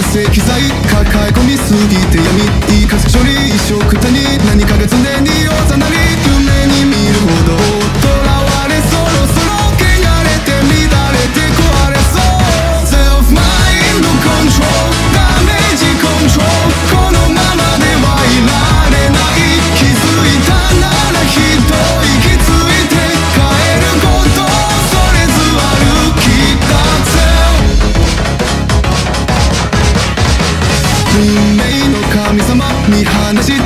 石材抱え込みすぎて闇いいかせ処理一生くに何かが常に弱你看那些